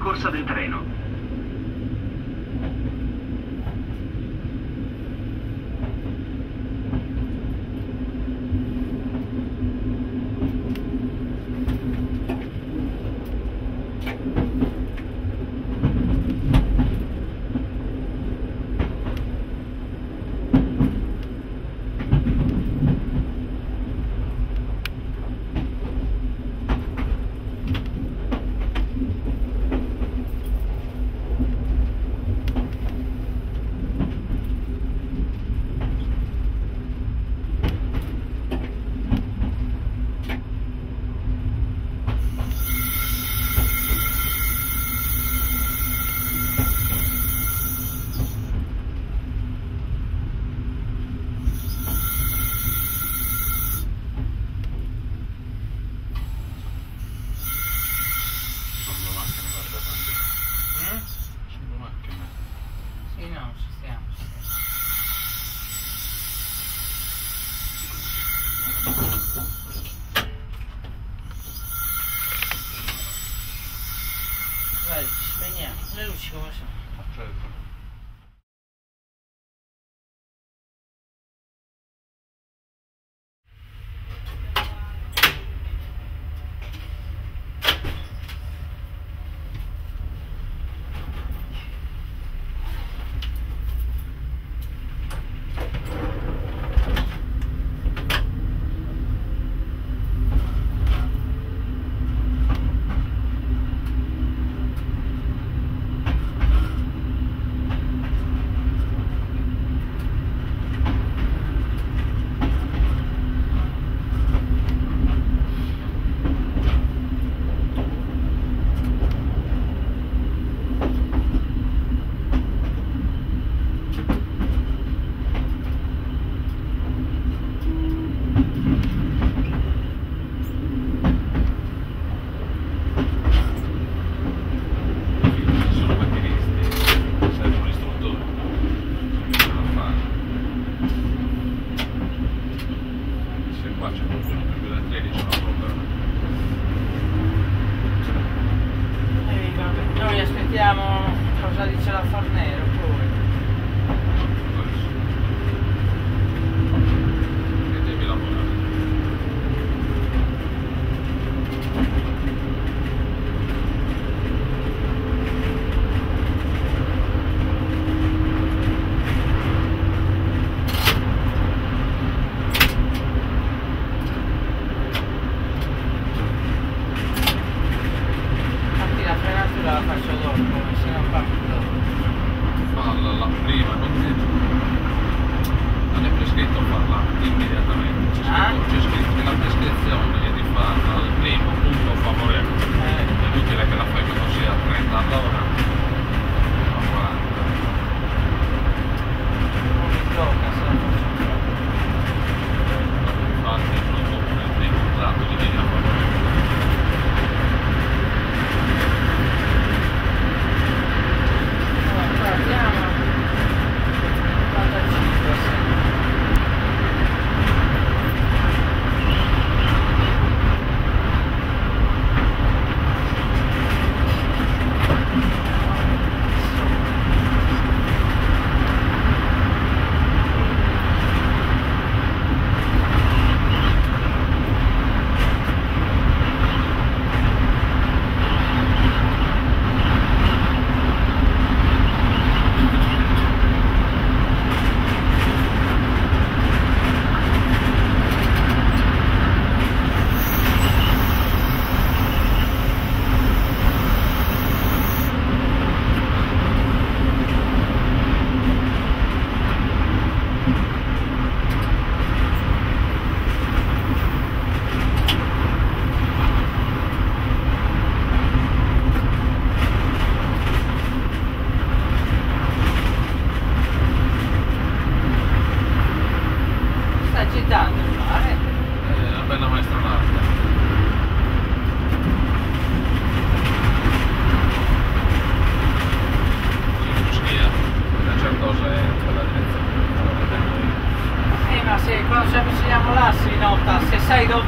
corsa del treno. Понятно, я. Qua c'è qualcuno più da 13 non. Ehi, vabbè. Noi aspettiamo cosa dice la Fornero poi. Questo. E devi lavorare. Infatti la frenatura la faccio dopo, se non parto dopo. Falla la prima, non è, non è prescritto farla immediatamente. C'è scritto, c'è scritto che la prescrizione è di farla al primo punto favorevole. Eh, È inutile che la fai sia a 30 all'ora a 40. non mi tocca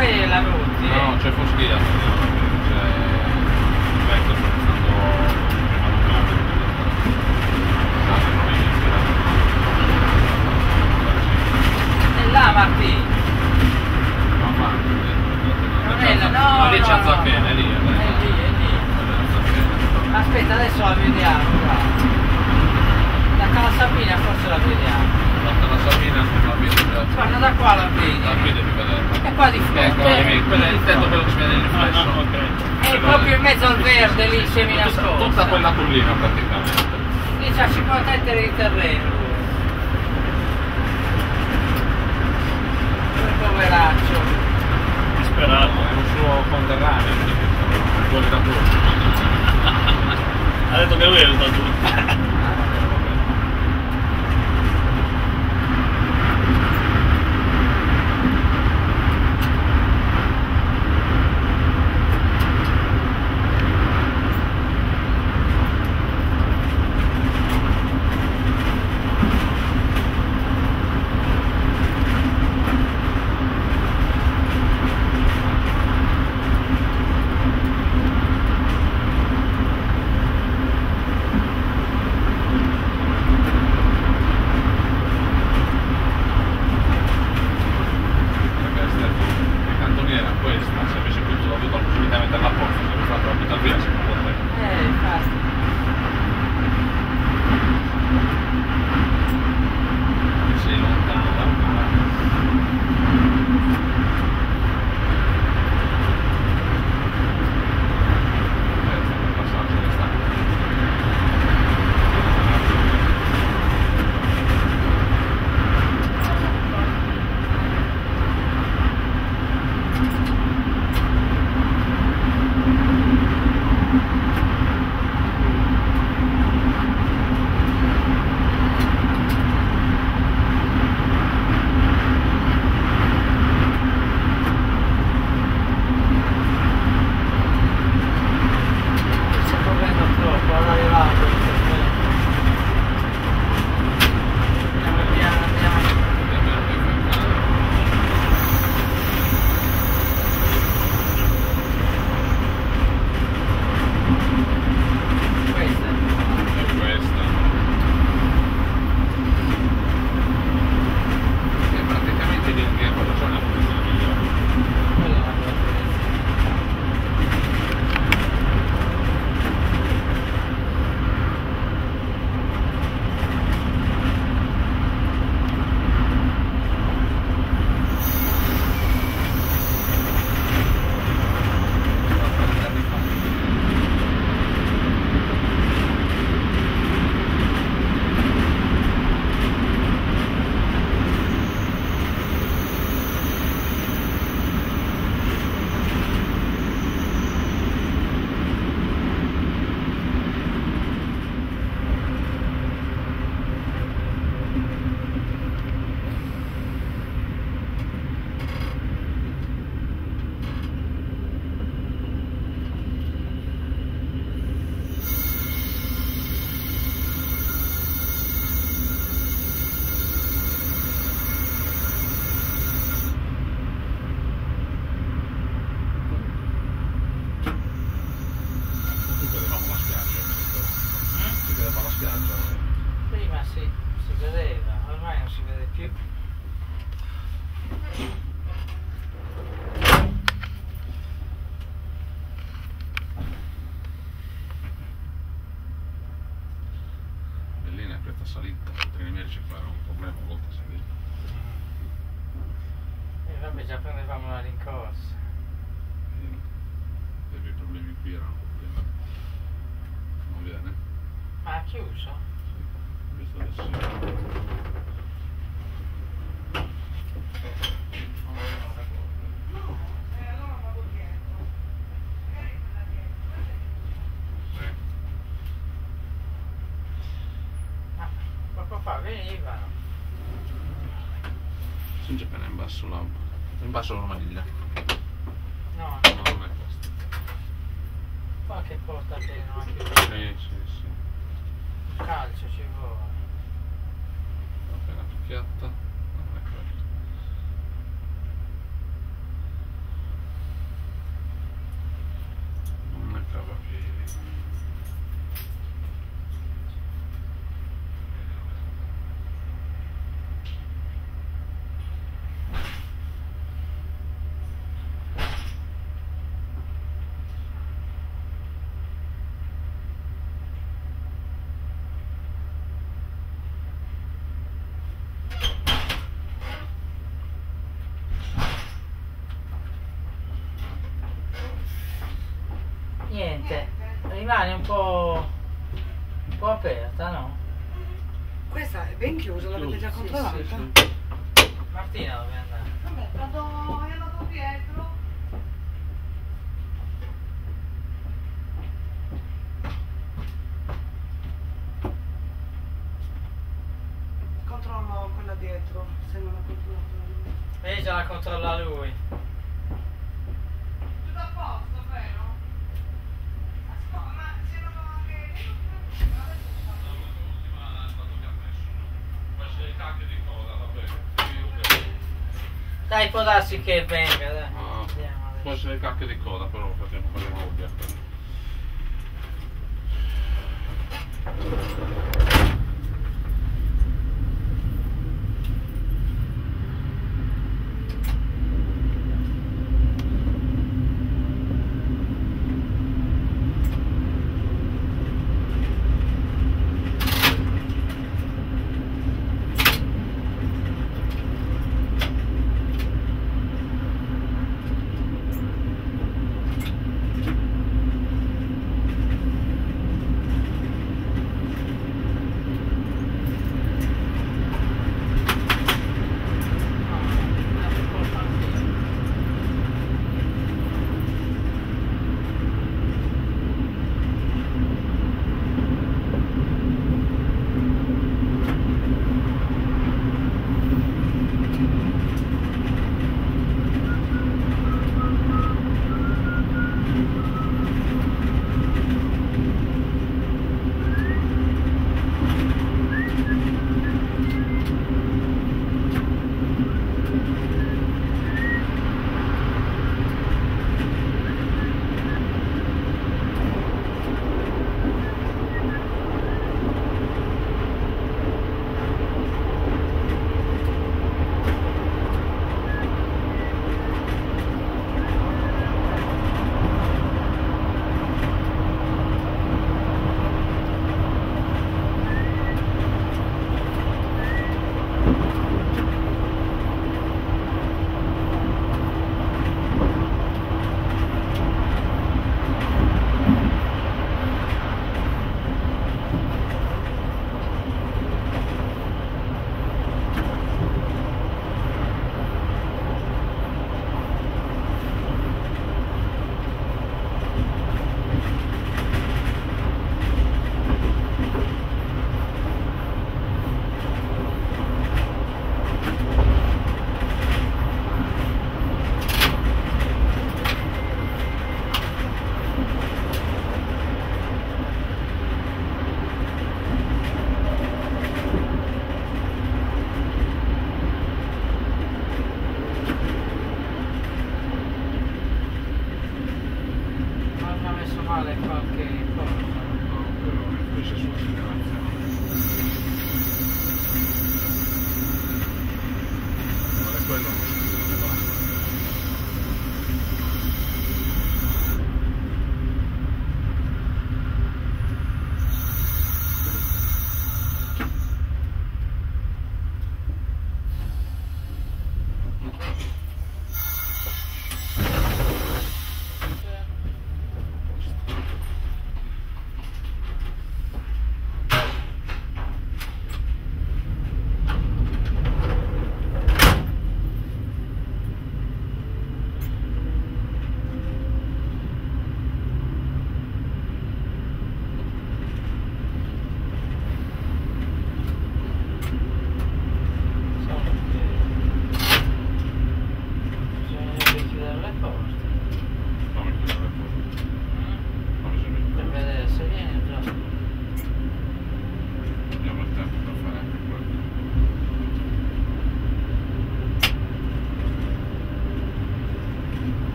poi la brutti? No, c'è Foschia, è la no, no, lì c'è no, Zacchena, è è lì. È lì. Aspetta, adesso la vediamo, La, Da Cala Sabina forse la vediamo. La Cala Sabina, la vediamo. Guarda da qua la vedi. La vedi e qua di Ecco, fronte. quella è intendo quello che si vede nel riflesso. Ah, ok. È proprio in mezzo al verde lì, semi Tutta, nascosta. tutta quella collina praticamente. Lì c'ha 50 ettari di terreno. lui. Quel poveraccio. Disperato. È un suo conterraneo, da tutto. Ha detto che lui è da tutto. vedeva, ormai non si vede più. Bellina è questa salita, potrei ci fare un problema a volte a salire. E vabbè già prendevamo la rincorsa. Devi i problemi qui erano problema. Non viene? Ma ha chiuso? Questo c'è appena in basso la... In basso la maniglia. No, No, non è qualche porta che non ha chiuso. Sì, sì, sì. Un calcio ci vuole. Appena picchiata. Non è quella. Non è cavapiedi. Rimane un po'. un po' aperta, no? Questa è ben chiusa, l'avete già Sì, controllata? sì, sì. Martina dove andare? Vabbè, vado, è andato Pietro. Controllo quella dietro, se non ha controllato lui. Vedi già la controlla lui. Dai, può darsi che venga, dai. Ah, può essere il di coda, però lo facciamo quella roba.